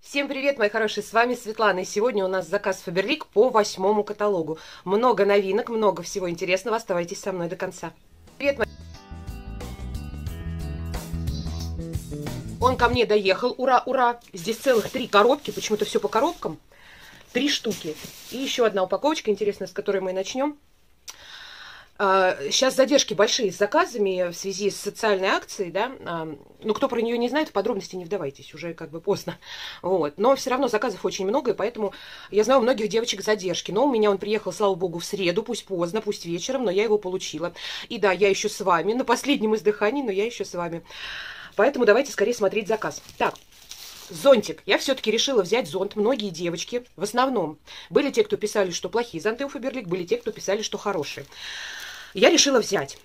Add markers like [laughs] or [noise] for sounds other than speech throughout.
Всем привет, мои хорошие, с вами Светлана, и сегодня у нас заказ Фаберлик по восьмому каталогу. Много новинок, много всего интересного, оставайтесь со мной до конца. Привет, мои... Он ко мне доехал, ура, ура! Здесь целых три коробки, почему-то все по коробкам. Три штуки. И еще одна упаковочка интересная, с которой мы начнем. Сейчас а, задержки большие с заказами в связи с социальной акцией, да, а, ну, кто про нее не знает, в подробности не вдавайтесь, уже как бы поздно, вот, но все равно заказов очень много, и поэтому я знаю у многих девочек задержки, но у меня он приехал, слава богу, в среду, пусть поздно, пусть вечером, но я его получила, и да, я еще с вами, на последнем издыхании, но я еще с вами, поэтому давайте скорее смотреть заказ. Так, Зонтик. Я все-таки решила взять зонт. Многие девочки, в основном, были те, кто писали, что плохие зонты у Фаберлик, были те, кто писали, что хорошие я решила взять.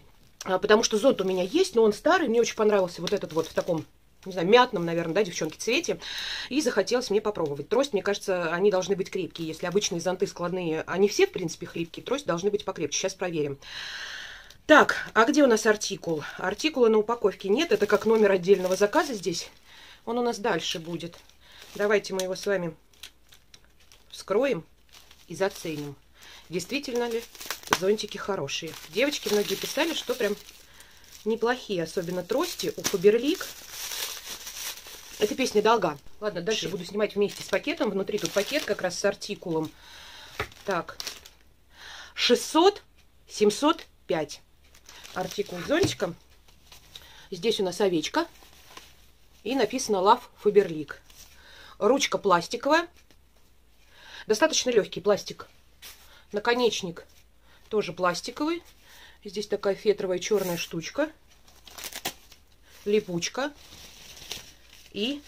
А, потому что зонт у меня есть, но он старый, мне очень понравился вот этот вот в таком не знаю, мятном, наверное, да, девчонки, цвете. И захотелось мне попробовать. Трость, мне кажется, они должны быть крепкие. Если обычные зонты складные, они все, в принципе, хлипкие, трость должны быть покрепче. Сейчас проверим. Так, а где у нас артикул? Артикула на упаковке нет, это как номер отдельного заказа здесь. Он у нас дальше будет. Давайте мы его с вами вскроем и заценим. Действительно ли зонтики хорошие. Девочки многие писали, что прям неплохие, особенно трости у Фаберлик. Это песня долга. Ладно, дальше буду снимать вместе с пакетом. Внутри тут пакет как раз с артикулом. Так, 600, 705. Артикул зонтиком. Здесь у нас овечка. И написано Love Faberlic. Ручка пластиковая. Достаточно легкий пластик. Наконечник тоже пластиковый. Здесь такая фетровая черная штучка. Липучка. И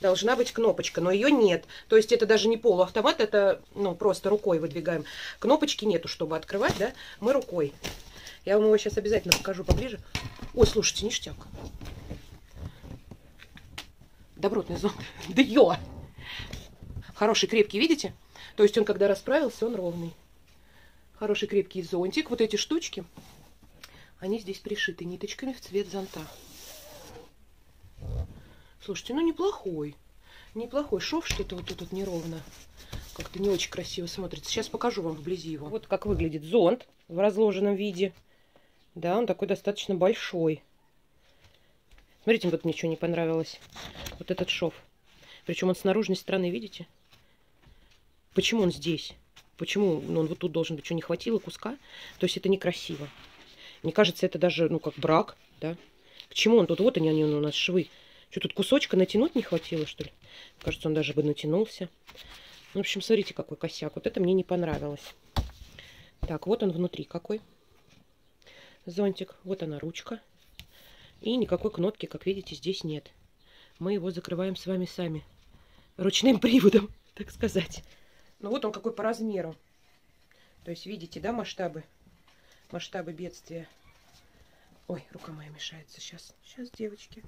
должна быть кнопочка, но ее нет. То есть это даже не полуавтомат, это ну, просто рукой выдвигаем. Кнопочки нету, чтобы открывать, да, мы рукой. Я вам его сейчас обязательно покажу поближе. Ой, слушайте, ништяк. Добротный зонт. [laughs] Да ё! Хороший, крепкий, видите? То есть он, когда расправился, он ровный. Хороший крепкий зонтик. Вот эти штучки, они здесь пришиты ниточками в цвет зонта. Слушайте, ну неплохой. Неплохой шов, что-то вот тут вот неровно. Как-то не очень красиво смотрится. Сейчас покажу вам вблизи его. Вот как выглядит зонт в разложенном виде. Да, он такой достаточно большой. Смотрите, вот мне что не понравилось. Вот этот шов. Причем он с наружной стороны, видите? Почему он здесь? Почему ну, он вот тут должен быть? Что, не хватило куска? То есть это некрасиво. Мне кажется, это даже, ну, как брак, да? К чему он тут? Вот они, они у нас швы. Что, тут кусочка натянуть не хватило, что ли? Кажется, он даже бы натянулся. В общем, смотрите, какой косяк. Вот это мне не понравилось. Так, вот он внутри какой. Зонтик. Вот она ручка. И никакой кнопки, как видите, здесь нет. Мы его закрываем с вами сами. Ручным [laughs] приводом, так сказать. Ну вот он какой по размеру. То есть видите, да, масштабы? Масштабы бедствия. Ой, рука моя мешается. Сейчас, сейчас, девочки.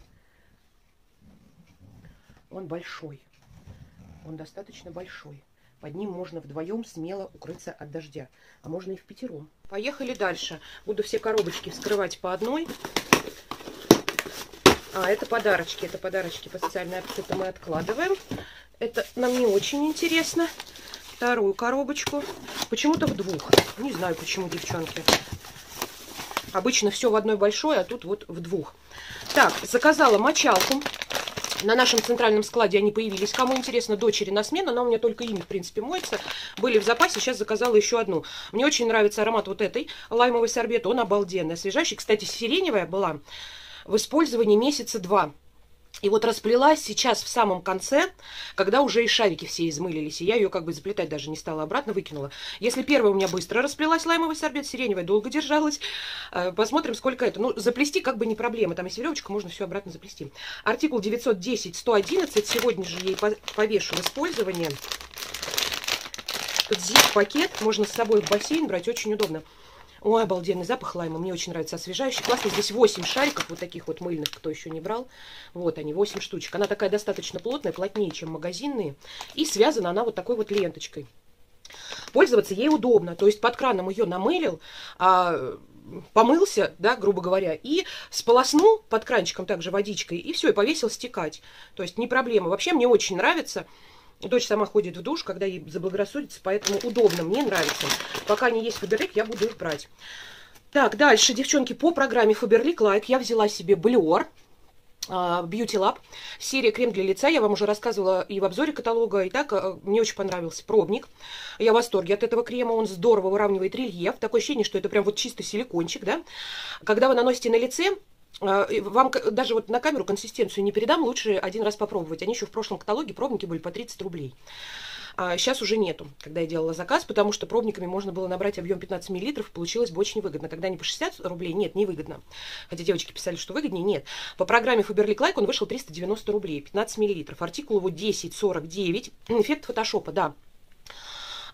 Он большой. Он достаточно большой. Под ним можно вдвоем смело укрыться от дождя. А можно и в пятером. Поехали дальше. Буду все коробочки вскрывать по одной. А, это подарочки. Это подарочки по социальной акции. Это мы откладываем. Это нам не очень интересно вторую коробочку. Почему-то в двух. Не знаю, почему, девчонки. Обычно все в одной большой, а тут вот в двух. Так, заказала мочалку. На нашем центральном складе они появились. Кому интересно, дочери на смену. Она у меня только ими, в принципе, моется. Были в запасе, сейчас заказала еще одну. Мне очень нравится аромат вот этой лаймовой сорбеты. Он обалденный, освежающий. Кстати, сиреневая была в использовании месяца два. И вот расплелась сейчас в самом конце, когда уже и шарики все измылились. И я ее как бы заплетать даже не стала, обратно выкинула. Если первая у меня быстро расплелась, лаймовый сорбет, сиреневая долго держалась. Э, посмотрим, сколько это. Ну, заплести как бы не проблема. Там есть веревочка, можно все обратно заплести. Артикул 910-111. Сегодня же ей повешу в использование. Зип-пакет. Можно с собой в бассейн брать, очень удобно. Ой, обалденный запах лайма. Мне очень нравится. Освежающий. Классно. Здесь 8 шариков вот таких вот мыльных, кто еще не брал. Вот они, 8 штучек. Она такая достаточно плотная, плотнее, чем магазинные. И связана она вот такой вот ленточкой. Пользоваться ей удобно. То есть под краном ее намылил, а помылся, да, грубо говоря, и сполоснул под кранчиком также водичкой, и все, и повесил стекать. То есть не проблема. Вообще мне очень нравится. Дочь сама ходит в душ, когда ей заблагорассудится, поэтому удобно, мне нравится. Пока не есть Фаберлик, я буду их брать. Так, дальше, девчонки, по программе Faberlic Like я взяла себе блер. А, Beauty Lab. Серия крем для лица. Я вам уже рассказывала и в обзоре каталога. И так э, мне очень понравился пробник. Я в восторге от этого крема. Он здорово выравнивает рельеф. Такое ощущение, что это прям вот чисто силикончик, да. Когда вы наносите на лице, вам даже вот на камеру консистенцию не передам, лучше один раз попробовать. Они еще в прошлом каталоге пробники были по 30 рублей. А сейчас уже нету, когда я делала заказ, потому что пробниками можно было набрать объем 15 мл, получилось бы очень выгодно. Тогда не по 60 рублей, нет, не выгодно. Хотя девочки писали, что выгоднее, нет. По программе Faberlic Like он вышел 390 рублей, 15 мл. Артикул его 1049. Эффект фотошопа, да.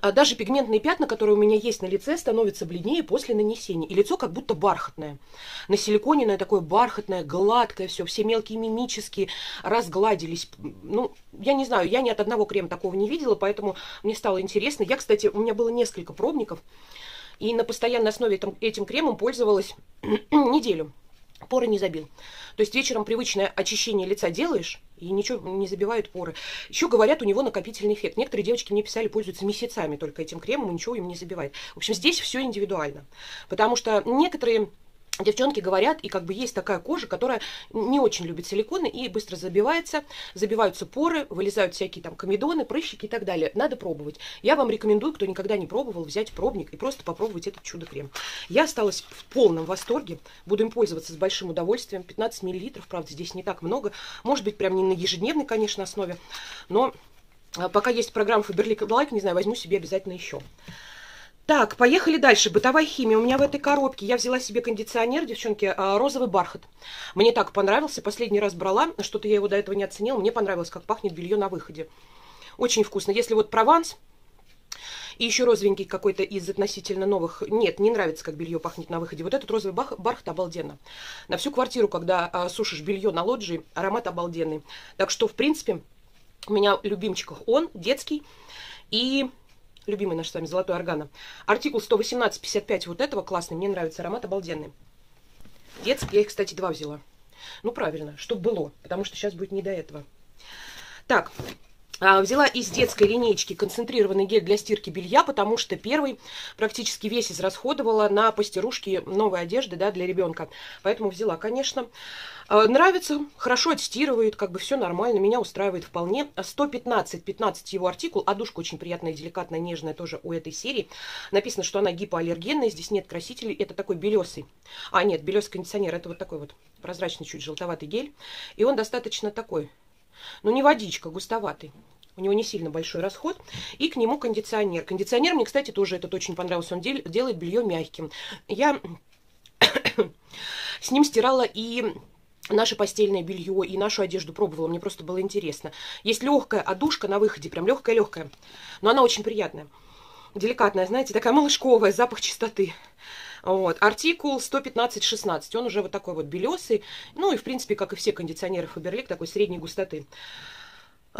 А даже пигментные пятна, которые у меня есть на лице, становятся бледнее после нанесения. И лицо как будто бархатное. На силиконенное такое бархатное, гладкое все. Все мелкие мимические разгладились. Ну, я не знаю, я ни от одного крема такого не видела, поэтому мне стало интересно. Я, кстати, у меня было несколько пробников. И на постоянной основе этим, этим кремом пользовалась [clears throat] неделю поры не забил. То есть вечером привычное очищение лица делаешь, и ничего не забивают поры. Еще говорят, у него накопительный эффект. Некоторые девочки мне писали, пользуются месяцами только этим кремом, и ничего им не забивает. В общем, здесь все индивидуально. Потому что некоторые Девчонки говорят, и как бы есть такая кожа, которая не очень любит силиконы и быстро забивается, забиваются поры, вылезают всякие там комедоны, прыщики и так далее. Надо пробовать. Я вам рекомендую, кто никогда не пробовал, взять пробник и просто попробовать этот чудо-крем. Я осталась в полном восторге, буду им пользоваться с большим удовольствием. 15 миллилитров, правда, здесь не так много. Может быть, прям не на ежедневной, конечно, основе, но а, пока есть программа Faberlic Like, не знаю, возьму себе обязательно еще. Так, поехали дальше. Бытовая химия. У меня в этой коробке я взяла себе кондиционер, девчонки, а, розовый бархат. Мне так понравился. Последний раз брала, что-то я его до этого не оценила. Мне понравилось, как пахнет белье на выходе. Очень вкусно. Если вот Прованс и еще розовенький какой-то из относительно новых. Нет, не нравится, как белье пахнет на выходе. Вот этот розовый бархат обалденно. На всю квартиру, когда а, сушишь белье на лоджии, аромат обалденный. Так что, в принципе, у меня в любимчиках он, детский. И любимый наш с вами золотой органа. Артикул 118-55 вот этого классный, мне нравится, аромат обалденный. Детский, я их, кстати, два взяла. Ну, правильно, чтобы было, потому что сейчас будет не до этого. Так, взяла из детской линейки концентрированный гель для стирки белья, потому что первый практически весь израсходовала на постирушки новой одежды да, для ребенка. Поэтому взяла, конечно. А, нравится, хорошо отстирывает, как бы все нормально, меня устраивает вполне. 115, 15 его артикул, а душка очень приятная, деликатная, нежная тоже у этой серии. Написано, что она гипоаллергенная, здесь нет красителей, это такой белесый. А, нет, белесый кондиционер, это вот такой вот прозрачный, чуть желтоватый гель. И он достаточно такой но не водичка, густоватый. У него не сильно большой расход. И к нему кондиционер. Кондиционер мне, кстати, тоже этот очень понравился. Он дел, делает белье мягким. Я [coughs] с ним стирала и наше постельное белье и нашу одежду пробовала. Мне просто было интересно. Есть легкая одушка на выходе, прям легкая-легкая. Но она очень приятная. Деликатная, знаете, такая малышковая, запах чистоты. Вот. Артикул 115-16. Он уже вот такой вот белесый. Ну и, в принципе, как и все кондиционеры Фаберлик, такой средней густоты.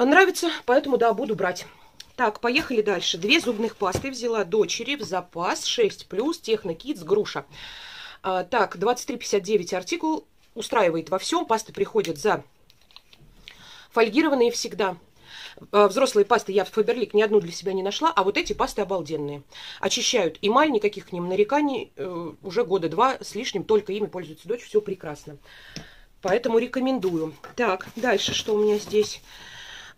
Нравится, поэтому, да, буду брать. Так, поехали дальше. Две зубных пасты взяла дочери в запас. 6 плюс, Техно Kids, груша. А, так, 23,59 артикул. Устраивает во всем. Пасты приходят за фольгированные всегда. Э, взрослые пасты я в Фаберлик ни одну для себя не нашла, а вот эти пасты обалденные. Очищают эмаль, никаких к ним нареканий. Э, уже года два с лишним, только ими пользуется дочь, все прекрасно. Поэтому рекомендую. Так, дальше что у меня здесь?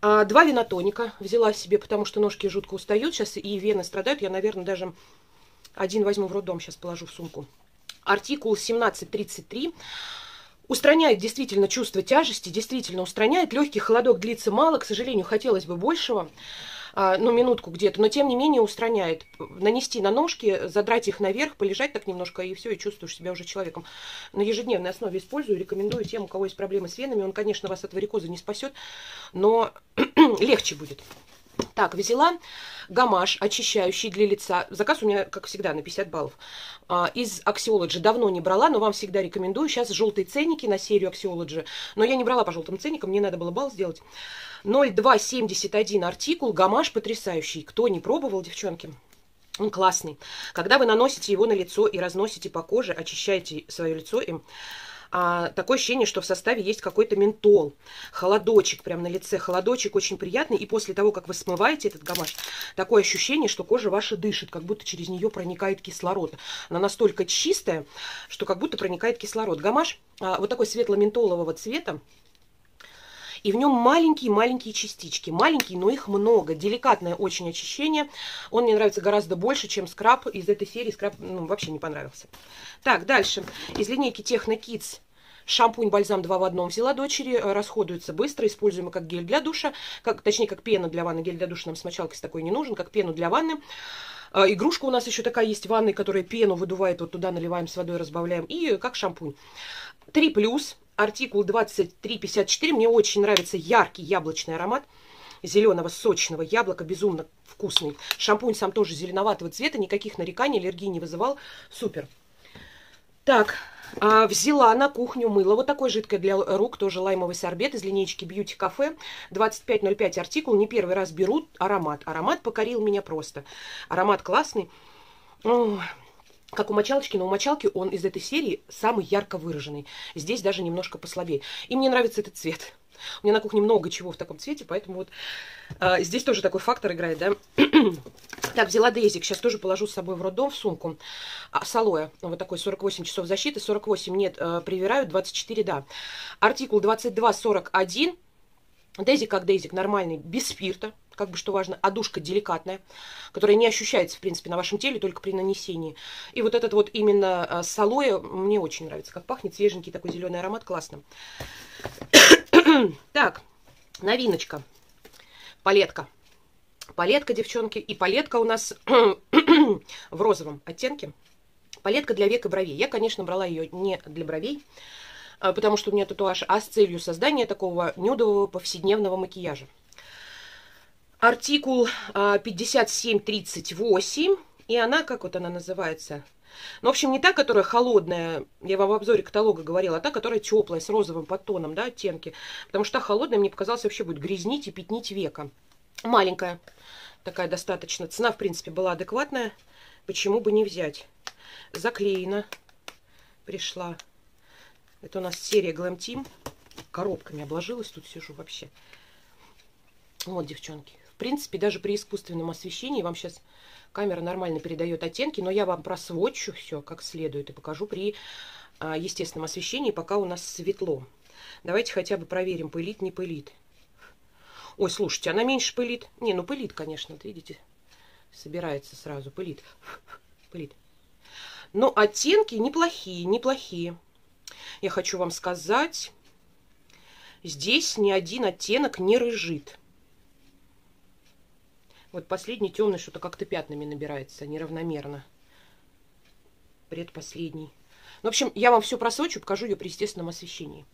А, два винотоника взяла себе, потому что ножки жутко устают сейчас, и вены страдают. Я, наверное, даже один возьму в роддом, сейчас положу в сумку. Артикул 1733. Устраняет действительно чувство тяжести, действительно устраняет. Легкий холодок длится мало, к сожалению, хотелось бы большего. А, ну, минутку где-то, но тем не менее устраняет. Нанести на ножки, задрать их наверх, полежать так немножко, и все, и чувствуешь себя уже человеком. На ежедневной основе использую, рекомендую тем, у кого есть проблемы с венами. Он, конечно, вас от варикоза не спасет, но [clears throat] легче будет. Так, взяла гамаш очищающий для лица. Заказ у меня, как всегда, на 50 баллов. А, из Axiology давно не брала, но вам всегда рекомендую. Сейчас желтые ценники на серию Axiology. Но я не брала по желтым ценникам, мне надо было балл сделать. 0,271 артикул, гамаш потрясающий. Кто не пробовал, девчонки? Он классный. Когда вы наносите его на лицо и разносите по коже, очищаете свое лицо им, а, такое ощущение, что в составе есть какой-то ментол, холодочек прям на лице, холодочек очень приятный, и после того, как вы смываете этот гамаш, такое ощущение, что кожа ваша дышит, как будто через нее проникает кислород. Она настолько чистая, что как будто проникает кислород. Гамаш а, вот такой светло-ментолового цвета, и в нем маленькие-маленькие частички. Маленькие, но их много. Деликатное очень очищение. Он мне нравится гораздо больше, чем скраб из этой серии. Скраб ну, вообще не понравился. Так, дальше. Из линейки Техно Kids Шампунь-бальзам 2 в одном взяла дочери, расходуется быстро, используемый как гель для душа, как, точнее, как пена для ванны. Гель для душа нам с мочалкой такой не нужен, как пену для ванны. А, игрушка у нас еще такая есть в ванной, которая пену выдувает, вот туда наливаем с водой, разбавляем. И как шампунь. 3 плюс, артикул 2354. Мне очень нравится яркий яблочный аромат зеленого сочного яблока, безумно вкусный. Шампунь сам тоже зеленоватого цвета, никаких нареканий, аллергии не вызывал. Супер. Так, а, взяла на кухню мыло. Вот такое жидкое для рук, тоже лаймовый сорбет из линейки Beauty Cafe. 2505 артикул. Не первый раз беру аромат. Аромат покорил меня просто. Аромат классный. О, как у мочалочки, но у мочалки он из этой серии самый ярко выраженный. Здесь даже немножко послабее. И мне нравится этот цвет. У меня на кухне много чего в таком цвете, поэтому вот а, здесь тоже такой фактор играет, да. [clears throat] так, взяла Дейзик, сейчас тоже положу с собой в роддом в сумку. А, с алоэ, вот такой 48 часов защиты, 48 нет, а, привираю, 24 да. Артикул 2241. Дейзик как Дейзик, нормальный, без спирта, как бы что важно, одушка деликатная, которая не ощущается, в принципе, на вашем теле, только при нанесении. И вот этот вот именно а, с алоэ мне очень нравится, как пахнет, свеженький такой зеленый аромат, классно. [coughs] так, новиночка, палетка. Палетка, девчонки, и палетка у нас [coughs] в розовом оттенке. Палетка для век и бровей. Я, конечно, брала ее не для бровей, а, потому что у меня татуаж, а с целью создания такого нюдового повседневного макияжа. Артикул 5738, а, и она, как вот она называется? Ну, в общем, не та, которая холодная, я вам в обзоре каталога говорила, а та, которая теплая, с розовым подтоном, да, оттенки. Потому что та холодная, мне показалось, вообще будет грязнить и пятнить века. Маленькая, такая достаточно. Цена, в принципе, была адекватная. Почему бы не взять? Заклеена. Пришла. Это у нас серия Glam Team. Коробками обложилась, тут сижу вообще. Вот, девчонки. Принципе, даже при искусственном освещении вам сейчас камера нормально передает оттенки, но я вам просвочу все как следует и покажу при а, естественном освещении, пока у нас светло. Давайте хотя бы проверим, пылит, не пылит. Ой, слушайте, она меньше пылит. Не, ну пылит, конечно, вот видите, собирается сразу, пылит, [laughs] пылит. Но оттенки неплохие, неплохие. Я хочу вам сказать, здесь ни один оттенок не рыжит. Вот последний темный что-то как-то пятнами набирается, неравномерно. Предпоследний. Ну, в общем, я вам все просочу, покажу ее при естественном освещении.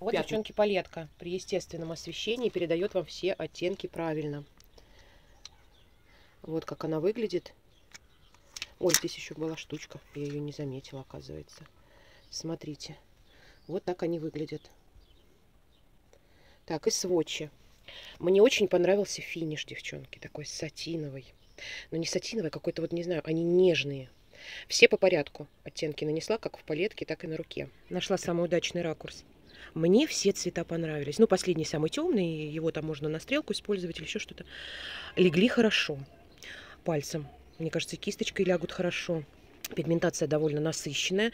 Вот, Пятый. девчонки, палетка при естественном освещении передает вам все оттенки правильно. Вот как она выглядит. Ой, здесь еще была штучка. Я ее не заметила, оказывается. Смотрите. Вот так они выглядят. Так, и сводчи. Мне очень понравился финиш, девчонки, такой сатиновый. Но не сатиновый, а какой-то вот, не знаю, они нежные. Все по порядку оттенки нанесла, как в палетке, так и на руке. Нашла самый удачный ракурс. Мне все цвета понравились. Ну, последний самый темный, его там можно на стрелку использовать или еще что-то. Легли хорошо пальцем. Мне кажется, кисточкой лягут хорошо. Пигментация довольно насыщенная.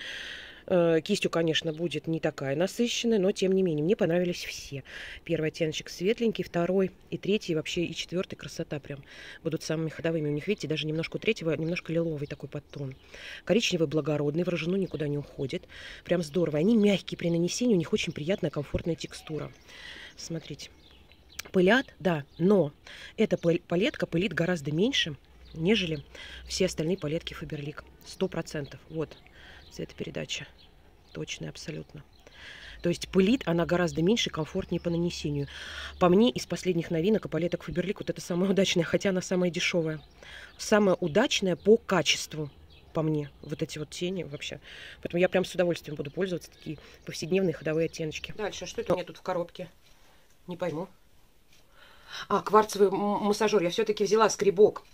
Э, кистью, конечно, будет не такая насыщенная, но тем не менее, мне понравились все. Первый оттеночек светленький, второй и третий, вообще и четвертый красота прям будут самыми ходовыми. У них, видите, даже немножко у третьего, немножко лиловый такой подтон. Коричневый благородный, в рожену никуда не уходит. Прям здорово. Они мягкие при нанесении, у них очень приятная, комфортная текстура. Смотрите. Пылят, да, но эта палетка пылит гораздо меньше, нежели все остальные палетки Фаберлик. Сто процентов. Вот, цветопередача. Точная абсолютно. То есть пылит она гораздо меньше, комфортнее по нанесению. По мне, из последних новинок и палеток Фаберлик вот это самая удачная, хотя она самая дешевая. Самая удачная по качеству, по мне, вот эти вот тени вообще. Поэтому я прям с удовольствием буду пользоваться такие повседневные ходовые оттеночки. Дальше, что это у меня тут в коробке? Не пойму. А, кварцевый массажер. Я все-таки взяла скребок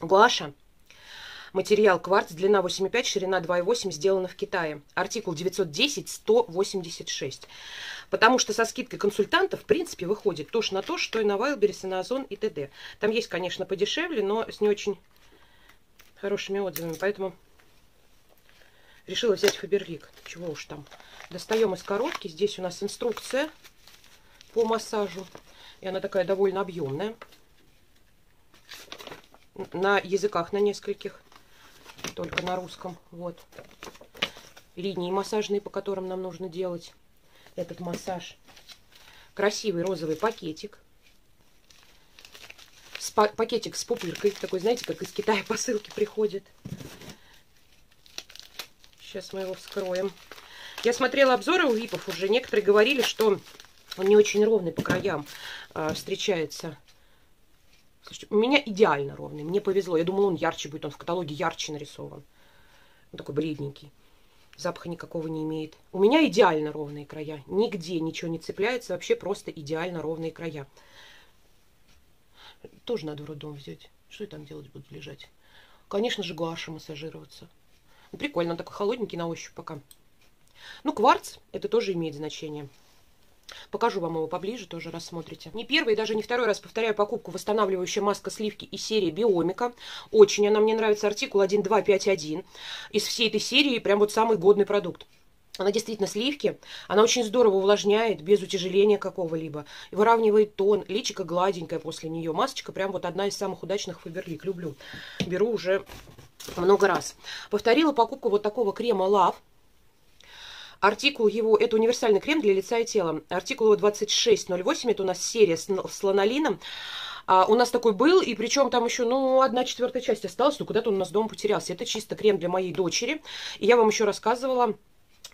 Гуаша Материал кварц, длина 8,5, ширина 2,8, сделано в Китае. Артикул 910, 186. Потому что со скидкой консультанта, в принципе, выходит то же на то, что и на Wildberries, и на Озон, и т.д. Там есть, конечно, подешевле, но с не очень хорошими отзывами. Поэтому решила взять Фаберлик. Чего уж там. Достаем из коробки. Здесь у нас инструкция по массажу. И она такая довольно объемная. На языках на нескольких. Только на русском. Вот. Линии массажные, по которым нам нужно делать этот массаж. Красивый розовый пакетик. С пакетик с пупыркой. Такой, знаете, как из Китая [laughs] посылки приходит. Сейчас мы его вскроем. Я смотрела обзоры у випов уже. Некоторые говорили, что он не очень ровный по краям э, встречается. Слушайте, у меня идеально ровный. Мне повезло. Я думала, он ярче будет. Он в каталоге ярче нарисован. Он такой бледненький. Запаха никакого не имеет. У меня идеально ровные края. Нигде ничего не цепляется. Вообще просто идеально ровные края. Тоже надо в роддом взять. Что я там делать буду лежать? Конечно же, гуаши массажироваться. Прикольно, он такой холодненький на ощупь пока. Ну, кварц, это тоже имеет значение. Покажу вам его поближе, тоже рассмотрите. Не первый, даже не второй раз повторяю покупку восстанавливающая маска сливки из серии Биомика. Очень она мне нравится, артикул 1251. Из всей этой серии прям вот самый годный продукт. Она действительно сливки, она очень здорово увлажняет, без утяжеления какого-либо. Выравнивает тон, личико гладенькое после нее. Масочка прям вот одна из самых удачных Фаберлик. Люблю. Беру уже много раз. Повторила покупку вот такого крема Love Артикул его, это универсальный крем для лица и тела. Артикул его 2608, это у нас серия с, ланолином. А, у нас такой был, и причем там еще, ну, одна четвертая часть осталась, но куда-то он у нас дома потерялся. Это чисто крем для моей дочери. И я вам еще рассказывала,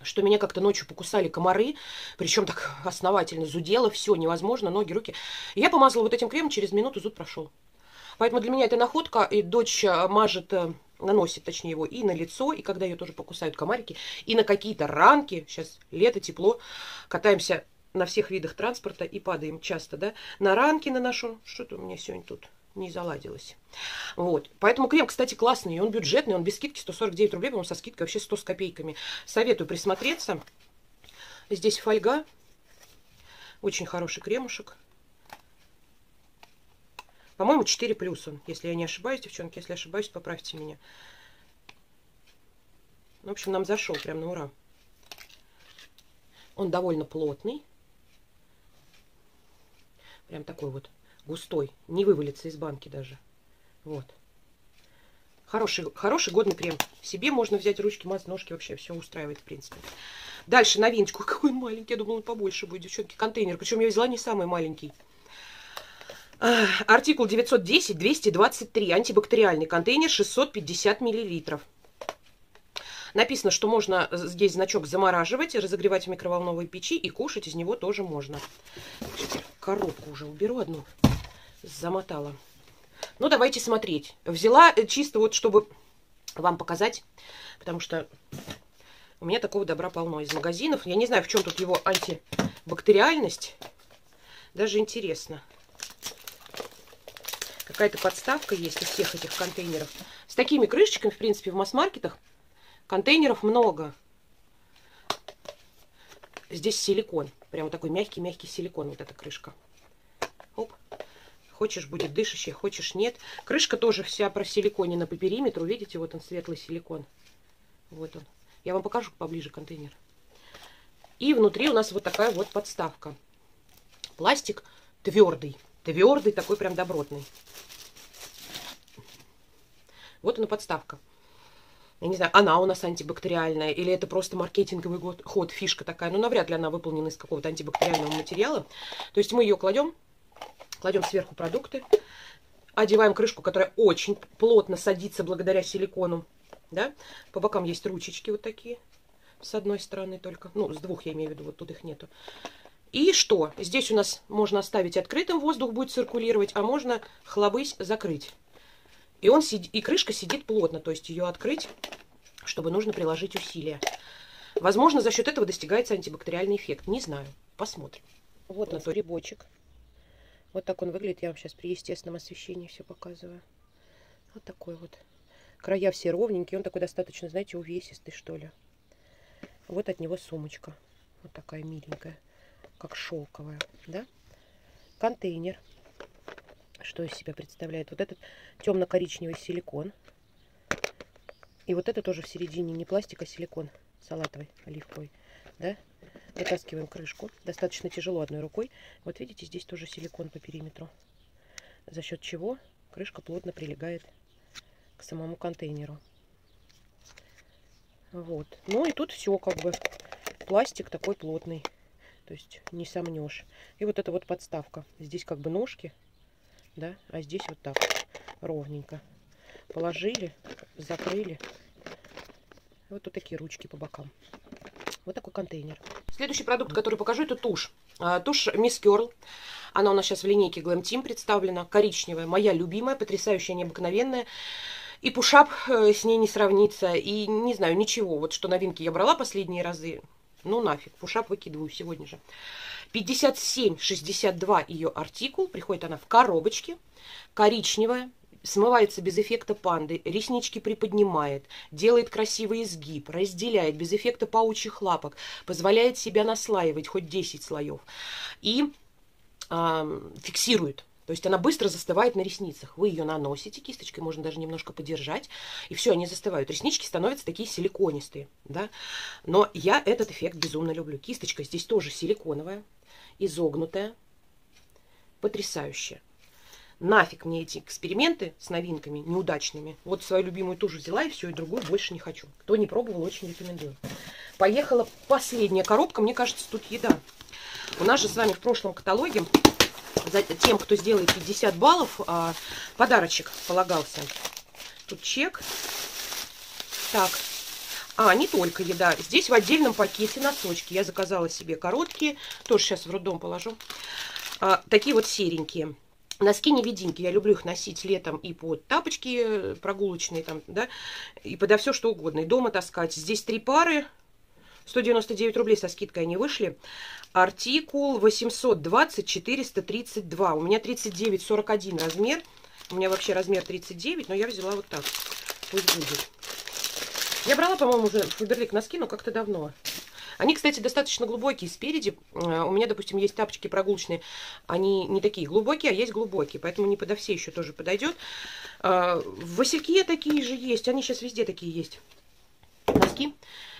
что меня как-то ночью покусали комары, причем так основательно зудело, все невозможно, ноги, руки. Я помазала вот этим кремом, через минуту зуд прошел. Поэтому для меня это находка, и дочь э, мажет э, наносит, точнее, его и на лицо, и когда ее тоже покусают комарики, и на какие-то ранки. Сейчас лето, тепло, катаемся на всех видах транспорта и падаем часто, да. На ранки наношу. Что-то у меня сегодня тут не заладилось. Вот. Поэтому крем, кстати, классный. Он бюджетный, он без скидки 149 рублей, по-моему, со скидкой вообще 100 с копейками. Советую присмотреться. Здесь фольга. Очень хороший кремушек. По-моему, 4 плюс он, если я не ошибаюсь, девчонки. Если ошибаюсь, поправьте меня. В общем, нам зашел прям на ура. Он довольно плотный. Прям такой вот густой. Не вывалится из банки даже. Вот. Хороший, хороший годный крем. Себе можно взять ручки, мазать ножки. Вообще все устраивает, в принципе. Дальше новиночку. [laughs] Какой маленький. Я думала, он побольше будет, девчонки. Контейнер. Причем я взяла не самый маленький. Артикул 910-223. Антибактериальный контейнер 650 миллилитров. Написано, что можно здесь значок замораживать, разогревать в микроволновой печи и кушать из него тоже можно. Коробку уже уберу одну. Замотала. Ну, давайте смотреть. Взяла э, чисто вот, чтобы вам показать, потому что у меня такого добра полно из магазинов. Я не знаю, в чем тут его антибактериальность. Даже интересно. Какая-то подставка есть из всех этих контейнеров. С такими крышечками, в принципе, в масс-маркетах контейнеров много. Здесь силикон. Прям такой мягкий-мягкий силикон, вот эта крышка. Оп. Хочешь, будет дышащий, хочешь, нет. Крышка тоже вся просиликонена по периметру. Видите, вот он, светлый силикон. Вот он. Я вам покажу поближе контейнер. И внутри у нас вот такая вот подставка. Пластик твердый. Твердый, такой прям добротный. Вот она подставка. Я не знаю, она у нас антибактериальная, или это просто маркетинговый год, ход, фишка такая. Ну, навряд ли она выполнена из какого-то антибактериального материала. То есть мы ее кладем, кладем сверху продукты, одеваем крышку, которая очень плотно садится благодаря силикону. Да? По бокам есть ручечки вот такие, с одной стороны только. Ну, с двух я имею в виду, вот тут их нету. И что? Здесь у нас можно оставить открытым, воздух будет циркулировать, а можно хлобысь закрыть. И, он сид... и крышка сидит плотно, то есть ее открыть, чтобы нужно приложить усилия. Возможно, за счет этого достигается антибактериальный эффект. Не знаю. Посмотрим. Вот на то рябочек. Вот так он выглядит. Я вам сейчас при естественном освещении все показываю. Вот такой вот. Края все ровненькие. Он такой достаточно, знаете, увесистый, что ли. Вот от него сумочка. Вот такая миленькая. Как шелковая, да? Контейнер. Что из себя представляет? Вот этот темно-коричневый силикон. И вот это тоже в середине не пластик, а силикон салатовый, оливковый. Да? Вытаскиваем крышку. Достаточно тяжело одной рукой. Вот видите, здесь тоже силикон по периметру. За счет чего крышка плотно прилегает к самому контейнеру. Вот. Ну и тут все как бы пластик такой плотный. То есть не сомнешь. И вот эта вот подставка. Здесь как бы ножки, да, а здесь вот так ровненько. Положили, закрыли. Вот тут такие ручки по бокам. Вот такой контейнер. Следующий продукт, который покажу, это тушь. А, тушь Miss Curl. Она у нас сейчас в линейке Glam Team представлена. Коричневая, моя любимая, потрясающая, необыкновенная. И пушап э, с ней не сравнится. И не знаю, ничего. Вот что новинки я брала последние разы. Ну нафиг, пушап выкидываю сегодня же. 57,62 ее артикул. Приходит она в коробочке. Коричневая, смывается без эффекта панды, реснички приподнимает, делает красивый изгиб, разделяет без эффекта паучьих лапок, позволяет себя наслаивать хоть 10 слоев и э, фиксирует. То есть она быстро застывает на ресницах. Вы ее наносите кисточкой, можно даже немножко подержать, и все, они застывают. Реснички становятся такие силиконистые, да. Но я этот эффект безумно люблю. Кисточка здесь тоже силиконовая, изогнутая, потрясающая. Нафиг мне эти эксперименты с новинками неудачными. Вот свою любимую тоже взяла и все, и другую больше не хочу. Кто не пробовал, очень рекомендую. Поехала последняя коробка. Мне кажется, тут еда. У нас же с вами в прошлом каталоге за тем, кто сделает 50 баллов, а, подарочек полагался. Тут чек. Так. А, не только еда. Здесь в отдельном пакете носочки. Я заказала себе короткие. Тоже сейчас в роддом положу. А, такие вот серенькие. Носки-невидимки, я люблю их носить летом и под тапочки э, прогулочные, там, да, и подо все что угодно. И дома таскать. Здесь три пары, 199 рублей со скидкой они вышли. Артикул 820-432. У меня 39-41 размер. У меня вообще размер 39, но я взяла вот так. Пусть будет. Я брала, по-моему, уже Фаберлик носки, но как-то давно. Они, кстати, достаточно глубокие спереди. Э, у меня, допустим, есть тапочки прогулочные. Они не такие глубокие, а есть глубокие. Поэтому не подо все еще тоже подойдет. Э, васильки такие же есть. Они сейчас везде такие есть. Носки.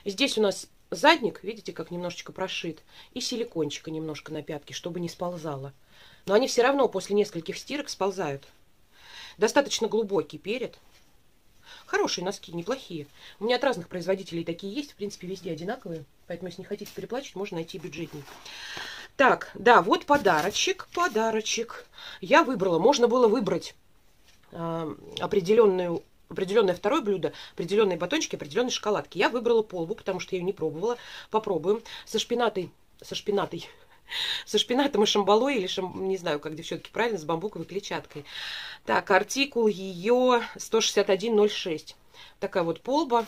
Здесь у нас задник, видите, как немножечко прошит. И силикончика немножко на пятке, чтобы не сползало. Но они все равно после нескольких стирок сползают. Достаточно глубокий перед. Хорошие носки, неплохие. У меня от разных производителей такие есть. В принципе, везде одинаковые. Поэтому, если не хотите переплачивать, можно найти бюджетней. Так, да, вот подарочек, подарочек. Я выбрала, можно было выбрать э, определенную определенное второе блюдо, определенные батончики, определенные шоколадки. Я выбрала полбу, потому что я ее не пробовала. Попробуем. Со шпинатой, со шпинатой, [laughs] со шпинатом и шамбалой, или шам, не знаю, как все-таки правильно, с бамбуковой клетчаткой. Так, артикул ее 161,06. Такая вот полба.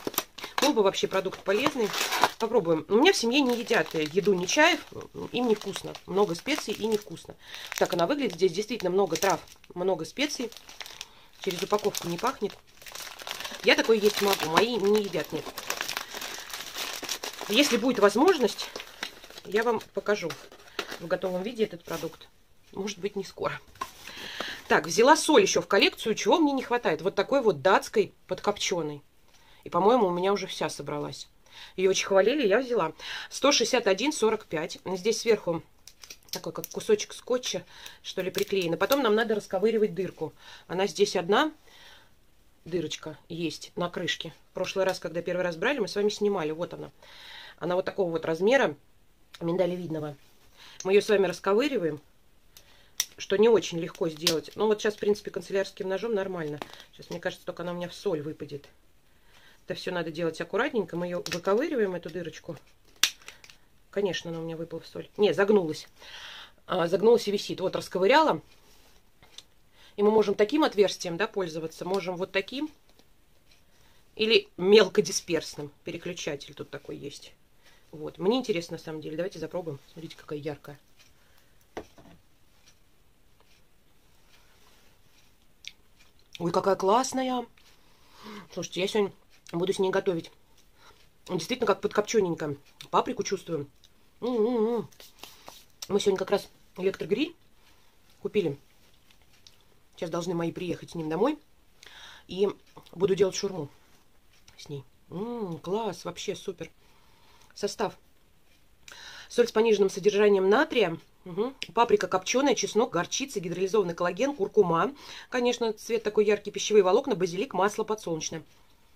Полба вообще продукт полезный. Попробуем. У меня в семье не едят еду не чаев, им не вкусно. Много специй и невкусно. Так она выглядит. Здесь действительно много трав, много специй. Через упаковку не пахнет. Я такое есть могу. Мои не едят, нет. Если будет возможность, я вам покажу в готовом виде этот продукт. Может быть, не скоро. Так, взяла соль еще в коллекцию. Чего мне не хватает? Вот такой вот датской подкопченой. И, по-моему, у меня уже вся собралась. Ее очень хвалили, я взяла. 161,45. Здесь сверху такой, как кусочек скотча, что ли, приклеено. Потом нам надо расковыривать дырку. Она здесь одна дырочка есть на крышке. В прошлый раз, когда первый раз брали, мы с вами снимали. Вот она. Она вот такого вот размера, миндалевидного. Мы ее с вами расковыриваем, что не очень легко сделать. Но вот сейчас, в принципе, канцелярским ножом нормально. Сейчас, мне кажется, только она у меня в соль выпадет. Это все надо делать аккуратненько. Мы ее выковыриваем, эту дырочку. Конечно, она у меня выпала в соль. Не, загнулась. А, загнулась и висит. Вот, расковыряла. И мы можем таким отверстием да, пользоваться. Можем вот таким. Или мелкодисперсным. Переключатель тут такой есть. Вот. Мне интересно, на самом деле. Давайте запробуем. Смотрите, какая яркая. Ой, какая классная. Слушайте, я сегодня буду с ней готовить. Действительно, как подкопчененько. Паприку чувствую. М -м -м. Мы сегодня как раз электрогриль купили. Сейчас должны мои приехать с ним домой. И буду делать шурму с ней. М -м, класс, вообще супер. Состав. Соль с пониженным содержанием натрия. Угу. Паприка копченая, чеснок, горчица, гидролизованный коллаген, куркума. Конечно, цвет такой яркий, пищевые волокна, базилик, масло подсолнечное.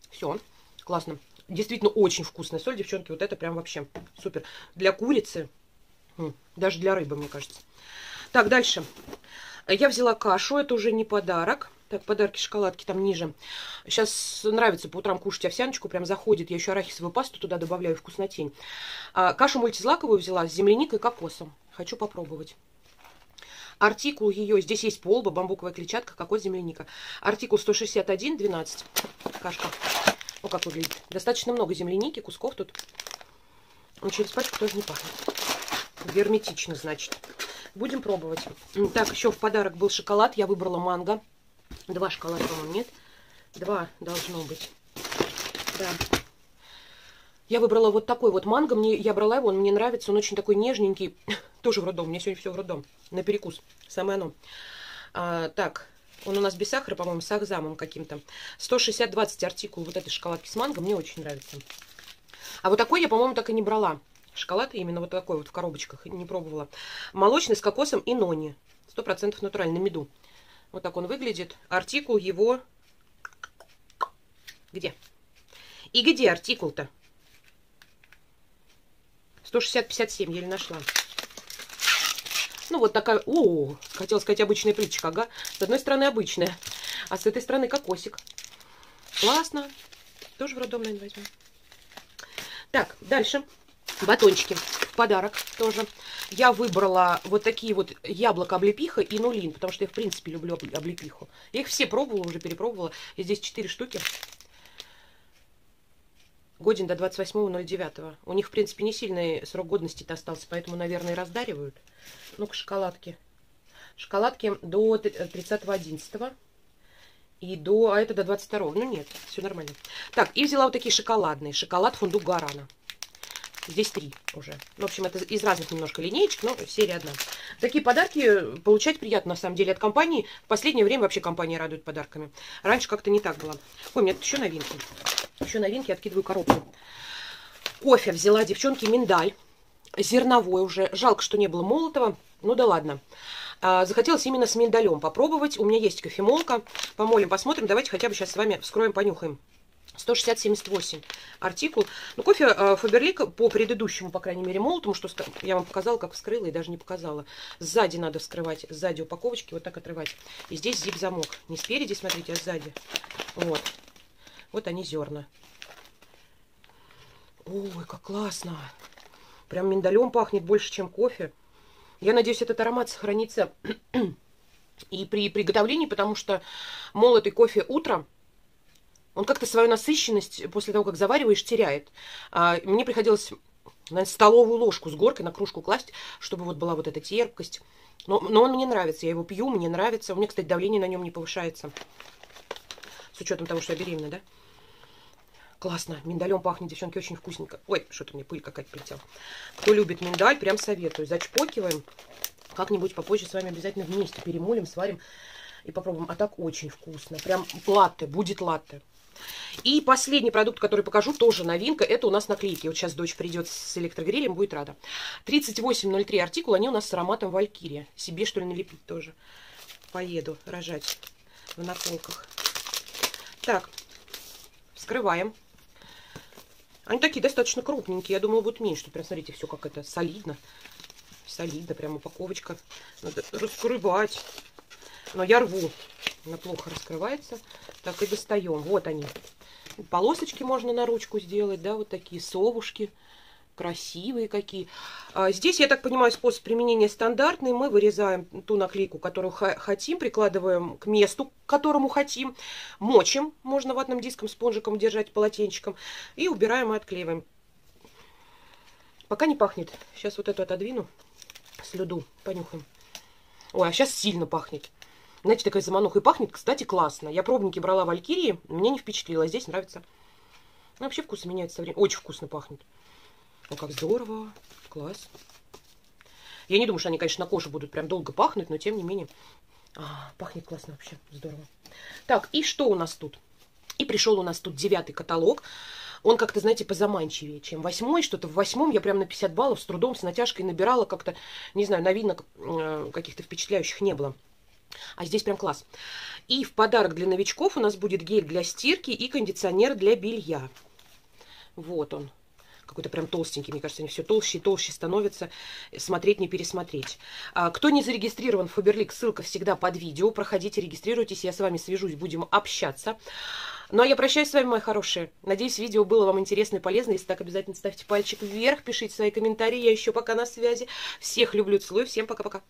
Все, классно. Действительно очень вкусная соль, девчонки. Вот это прям вообще супер. Для курицы, даже для рыбы, мне кажется. Так, дальше. Я взяла кашу, это уже не подарок. Так, подарки шоколадки там ниже. Сейчас нравится по утрам кушать овсяночку, прям заходит. Я еще арахисовую пасту туда добавляю, вкуснотень. А, кашу мультизлаковую взяла с земляникой и кокосом. Хочу попробовать. Артикул ее, здесь есть полба, бамбуковая клетчатка, кокос, земляника. Артикул 161,12. Кашка. Ну, как выглядит. Достаточно много земляники, кусков тут. Но через пачку тоже не пахнет. Герметично, значит. Будем пробовать. Так, еще в подарок был шоколад. Я выбрала манго. Два шоколада, по-моему, нет? Два должно быть. Да. Я выбрала вот такой вот манго. Мне, я брала его, он мне нравится. Он очень такой нежненький. [coughs] Тоже в роддом. У меня сегодня все в роддом. На перекус. Самое оно. А, так, он у нас без сахара, по-моему, с ахзамом каким-то. 160-20 артикул вот этой шоколадки с манго. Мне очень нравится. А вот такой я, по-моему, так и не брала. Шоколад именно вот такой вот в коробочках. Не пробовала. Молочный с кокосом и нони. 100% натуральный, на меду. Вот так он выглядит. Артикул его... Где? И где артикул-то? 160-57, еле нашла. Ну, вот такая... О, хотела сказать обычная плиточка, ага. С одной стороны обычная, а с этой стороны кокосик. Классно. Тоже в роддом, наверное, возьмем. Так, дальше. Батончики подарок тоже. Я выбрала вот такие вот яблоко облепиха и нулин, потому что я, в принципе, люблю облепиху. Я их все пробовала, уже перепробовала. И здесь 4 штуки. Годен до 28.09. У них, в принципе, не сильный срок годности остался, поэтому, наверное, раздаривают. Ну-ка, шоколадки. Шоколадки до 30.11. И до... А это до 22 Ну, нет, все нормально. Так, и взяла вот такие шоколадные. Шоколад фундук Гарана. Здесь три уже. В общем, это из разных немножко линеечек, но серия одна. Такие подарки получать приятно, на самом деле, от компании. В последнее время вообще компания радует подарками. Раньше как-то не так было. Ой, у меня тут еще новинки. Еще новинки, откидываю коробку. Кофе взяла, девчонки, миндаль. Зерновой уже. Жалко, что не было молотого. Ну да ладно. А, захотелось именно с миндалем попробовать. У меня есть кофемолка. Помолим, посмотрим. Давайте хотя бы сейчас с вами вскроем, понюхаем. 160-78 артикул. Ну, кофе э, Фаберлик по предыдущему, по крайней мере, молотому, что я вам показала, как вскрыла и даже не показала. Сзади надо вскрывать, сзади упаковочки вот так отрывать. И здесь зип-замок. Не спереди, смотрите, а сзади. Вот. Вот они зерна. Ой, как классно. Прям миндалем пахнет больше, чем кофе. Я надеюсь, этот аромат сохранится [clears throat] и при приготовлении, потому что молотый кофе утром он как-то свою насыщенность после того, как завариваешь, теряет. А, мне приходилось наверное, столовую ложку с горкой на кружку класть, чтобы вот была вот эта терпкость. Но, но он мне нравится, я его пью, мне нравится. У меня, кстати, давление на нем не повышается. С учетом того, что я беременна, да? Классно. Миндалем пахнет, девчонки, очень вкусненько. Ой, что-то мне пыль какая-то полетела. Кто любит миндаль, прям советую. Зачпокиваем. Как-нибудь попозже с вами обязательно вместе перемолим, сварим и попробуем. А так очень вкусно. Прям латте, будет латте. И последний продукт, который покажу, тоже новинка. Это у нас наклейки. Вот сейчас дочь придет с электрогрилем, будет рада. 3803 артикул, они у нас с ароматом Валькирия. Себе, что ли, налепить тоже. Поеду рожать в наколках. Так, вскрываем. Они такие достаточно крупненькие. Я думала, будут меньше. Тут прям, смотрите, все как это солидно. Солидно, прям упаковочка. Надо раскрывать. Но я рву. Она плохо раскрывается. Так и достаем. Вот они. Полосочки можно на ручку сделать, да, вот такие совушки. Красивые какие. А здесь, я так понимаю, способ применения стандартный. Мы вырезаем ту наклейку, которую хотим, прикладываем к месту, которому хотим. Мочим, можно ватным диском, спонжиком держать, полотенчиком. И убираем и отклеиваем. Пока не пахнет. Сейчас вот эту отодвину, слюду, понюхаем. Ой, а сейчас сильно пахнет. Знаете, такая замануха пахнет, кстати, классно. Я пробники брала в Алькирии, мне не впечатлило. Здесь нравится. Ну, вообще вкус меняется со временем. Очень вкусно пахнет. О, как здорово. Класс. Я не думаю, что они, конечно, на коже будут прям долго пахнуть, но тем не менее. А, пахнет классно вообще. Здорово. Так, и что у нас тут? И пришел у нас тут девятый каталог. Он как-то, знаете, позаманчивее, чем восьмой. Что-то в восьмом я прям на 50 баллов с трудом, с натяжкой набирала. Как-то, не знаю, новинок э, каких-то впечатляющих не было. А здесь прям класс. И в подарок для новичков у нас будет гель для стирки и кондиционер для белья. Вот он. Какой-то прям толстенький, мне кажется, они все толще и толще становятся. Смотреть, не пересмотреть. А, кто не зарегистрирован в Фаберлик, ссылка всегда под видео. Проходите, регистрируйтесь, я с вами свяжусь, будем общаться. Ну а я прощаюсь с вами, мои хорошие. Надеюсь, видео было вам интересно и полезно. Если так, обязательно ставьте пальчик вверх, пишите свои комментарии. Я еще пока на связи. Всех люблю, целую. Всем пока-пока.